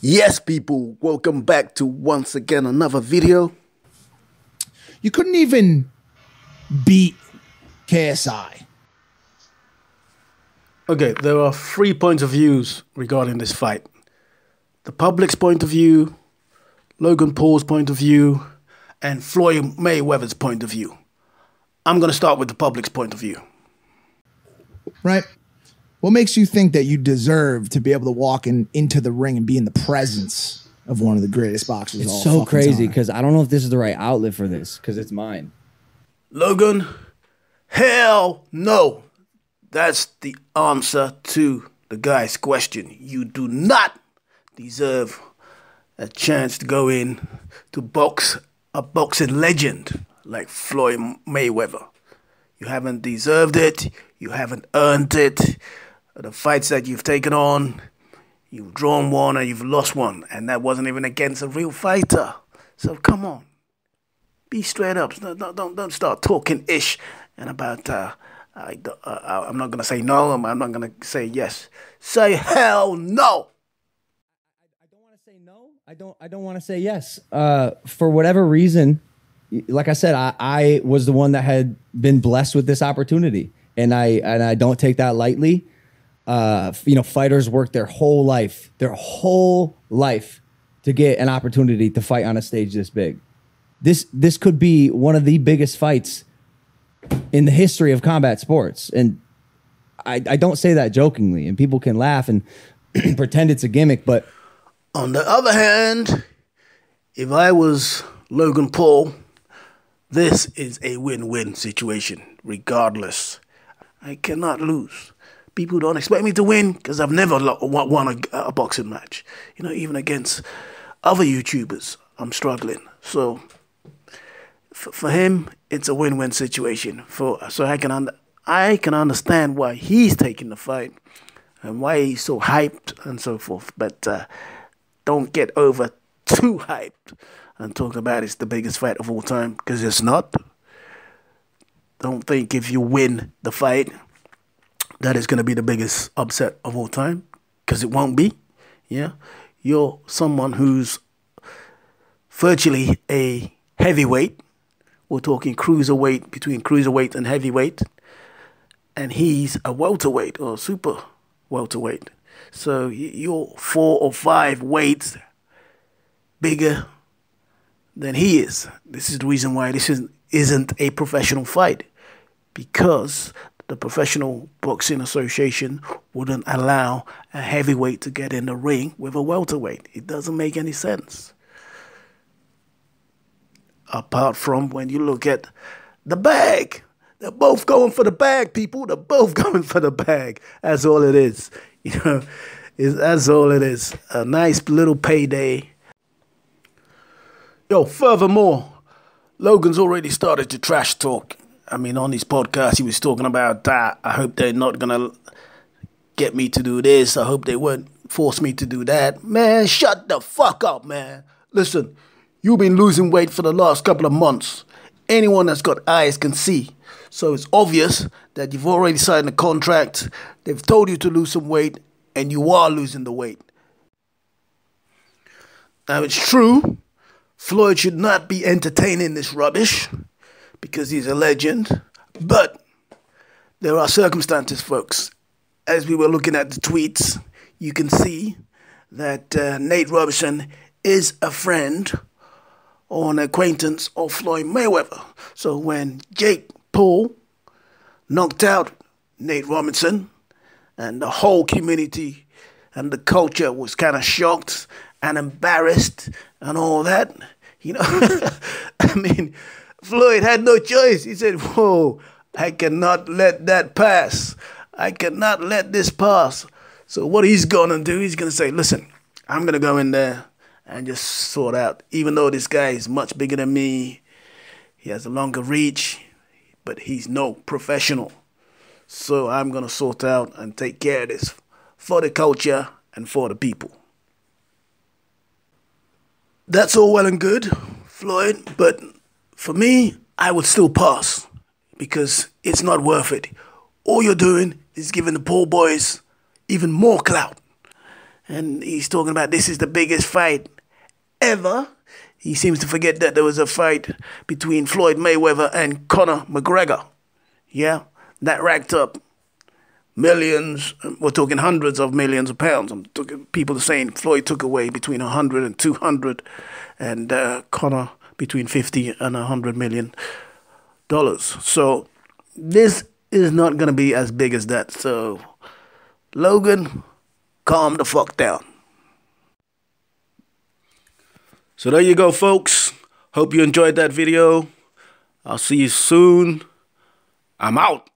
Yes, people, welcome back to once again another video. You couldn't even beat KSI. Okay, there are three points of views regarding this fight. The public's point of view, Logan Paul's point of view, and Floyd Mayweather's point of view. I'm going to start with the public's point of view. Right? What makes you think that you deserve to be able to walk in, into the ring and be in the presence of one of the greatest boxers? It's all so crazy because I don't know if this is the right outlet for this because it's mine. Logan, hell no. That's the answer to the guy's question. You do not deserve a chance to go in to box a boxing legend like Floyd Mayweather. You haven't deserved it. You haven't earned it. The fights that you've taken on, you've drawn one and you've lost one, and that wasn't even against a real fighter. So come on, be straight up. Don't don't, don't start talking ish and about. Uh, I, uh, I'm not gonna say no. I'm, I'm not gonna say yes. Say hell no. I don't want to say no. I don't. I don't want to say yes. Uh, for whatever reason, like I said, I, I was the one that had been blessed with this opportunity, and I and I don't take that lightly. Uh, you know, fighters work their whole life, their whole life, to get an opportunity to fight on a stage this big. This this could be one of the biggest fights in the history of combat sports, and I, I don't say that jokingly, and people can laugh and pretend it's a gimmick, but On the other hand, if I was Logan Paul, this is a win-win situation. Regardless, I cannot lose. People don't expect me to win because I've never won a, a boxing match. You know, even against other YouTubers, I'm struggling. So for, for him, it's a win-win situation. For so I can under, I can understand why he's taking the fight and why he's so hyped and so forth. But uh, don't get over too hyped and talk about it's the biggest fight of all time because it's not. Don't think if you win the fight that is going to be the biggest upset of all time because it won't be. Yeah, you're someone who's virtually a heavyweight. We're talking cruiserweight between cruiserweight and heavyweight, and he's a welterweight or super welterweight. So you're four or five weights bigger than he is. This is the reason why this is, isn't a professional fight because the Professional Boxing Association wouldn't allow a heavyweight to get in the ring with a welterweight. It doesn't make any sense. Apart from when you look at the bag. They're both going for the bag, people. They're both going for the bag. That's all it is. You know, is that's all it is. A nice little payday. Yo, furthermore, Logan's already started to trash talk. I mean, on his podcast, he was talking about that. I hope they're not gonna get me to do this. I hope they won't force me to do that. Man, shut the fuck up, man. Listen, you've been losing weight for the last couple of months. Anyone that's got eyes can see. So it's obvious that you've already signed a contract. They've told you to lose some weight, and you are losing the weight. Now, it's true, Floyd should not be entertaining this rubbish because he's a legend. But there are circumstances, folks. As we were looking at the tweets, you can see that uh, Nate Robinson is a friend or an acquaintance of Floyd Mayweather. So when Jake Paul knocked out Nate Robinson, and the whole community and the culture was kind of shocked and embarrassed and all that. You know, I mean, Floyd had no choice. He said, Whoa, I cannot let that pass. I cannot let this pass. So, what he's gonna do, he's gonna say, Listen, I'm gonna go in there and just sort out, even though this guy is much bigger than me, he has a longer reach, but he's no professional. So I'm gonna sort out and take care of this for the culture and for the people. That's all well and good, Floyd, but for me, I would still pass because it's not worth it. All you're doing is giving the Paul boys even more clout. and he's talking about this is the biggest fight ever. He seems to forget that there was a fight between Floyd Mayweather and Conor McGregor. Yeah, that racked up millions. We're talking hundreds of millions of pounds. I'm talking, people saying Floyd took away between 100 and 200, and uh, Conor between 50 and 100 million dollars. So this is not going to be as big as that. So Logan, calm the fuck down. So there you go, folks. Hope you enjoyed that video. I'll see you soon. I'm out.